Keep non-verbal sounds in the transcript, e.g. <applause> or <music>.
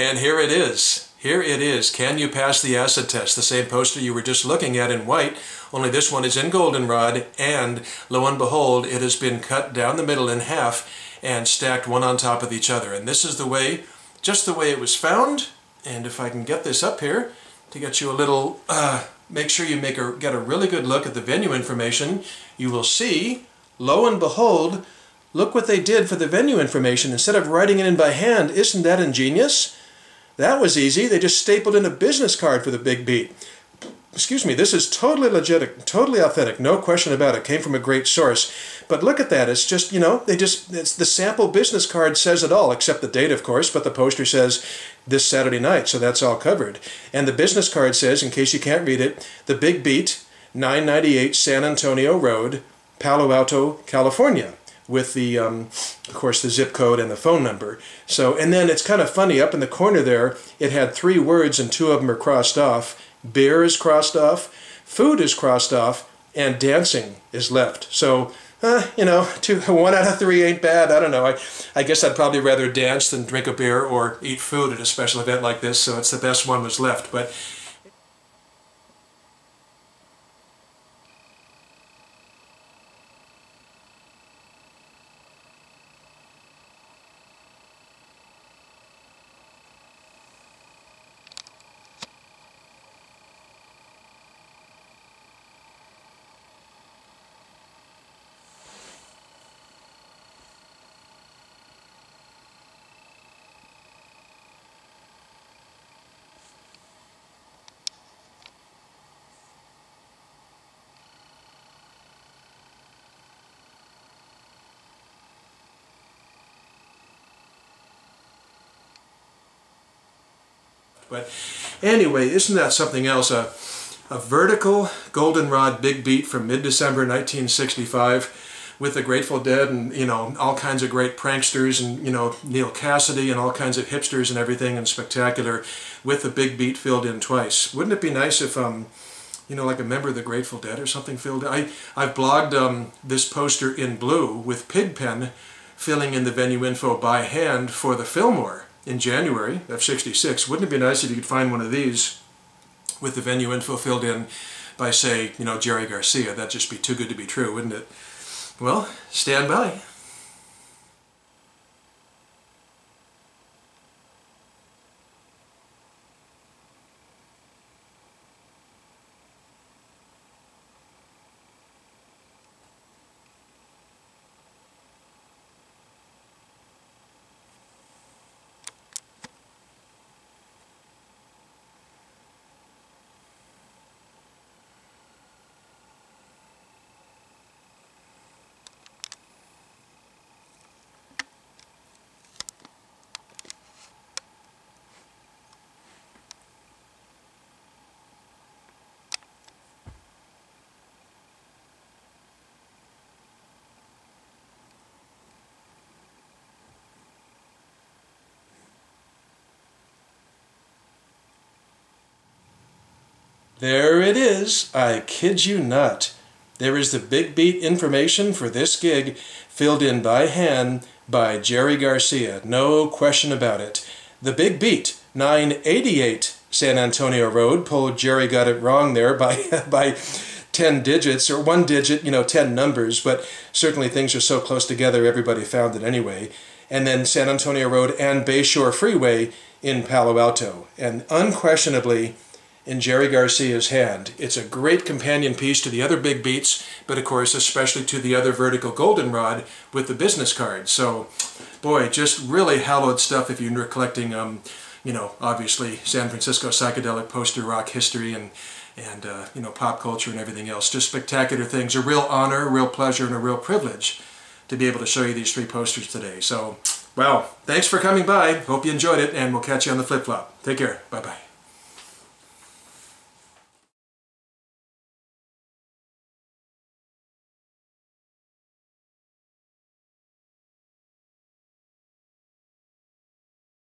And here it is. Here it is. Can you pass the acid test? The same poster you were just looking at in white, only this one is in goldenrod, and lo and behold, it has been cut down the middle in half and stacked one on top of each other. And this is the way, just the way it was found. And if I can get this up here to get you a little, uh, make sure you make a, get a really good look at the venue information, you will see, lo and behold, look what they did for the venue information. Instead of writing it in by hand, isn't that ingenious? That was easy. They just stapled in a business card for the big beat. Excuse me, this is totally legit, totally authentic, no question about it. Came from a great source. But look at that, it's just, you know, they just, it's the sample business card says it all, except the date, of course, but the poster says this Saturday night, so that's all covered. And the business card says, in case you can't read it, The Big Beat, 998 San Antonio Road, Palo Alto, California with the, um, of course, the zip code and the phone number. So, and then it's kind of funny, up in the corner there, it had three words and two of them are crossed off. Beer is crossed off, food is crossed off, and dancing is left. So, uh, you know, <laughs> two, one out of three ain't bad. I don't know. I, I guess I'd probably rather dance than drink a beer or eat food at a special event like this, so it's the best one was left. But But anyway, isn't that something else? A, a vertical goldenrod big beat from mid-December 1965 with the Grateful Dead and, you know, all kinds of great pranksters and, you know, Neal Cassady and all kinds of hipsters and everything and spectacular with the big beat filled in twice. Wouldn't it be nice if, um, you know, like a member of the Grateful Dead or something filled in? I, I've blogged um, this poster in blue with Pigpen filling in the venue info by hand for the Fillmore in January of 66. Wouldn't it be nice if you could find one of these with the venue info filled in by, say, you know, Jerry Garcia? That'd just be too good to be true, wouldn't it? Well, stand by. There it is, I kid you not. There is the big beat information for this gig filled in by hand by Jerry Garcia, no question about it. The big beat, 988 San Antonio Road, poor Jerry got it wrong there by, <laughs> by 10 digits, or one digit, you know, 10 numbers, but certainly things are so close together everybody found it anyway. And then San Antonio Road and Bayshore Freeway in Palo Alto. And unquestionably, in Jerry Garcia's hand. It's a great companion piece to the other big beats, but of course especially to the other vertical goldenrod with the business card. So, boy, just really hallowed stuff if you're collecting, um, you know, obviously San Francisco psychedelic poster rock history and and uh, you know pop culture and everything else. Just spectacular things. A real honor, a real pleasure, and a real privilege to be able to show you these three posters today. So, well, thanks for coming by. Hope you enjoyed it, and we'll catch you on the flip-flop. Take care. Bye-bye.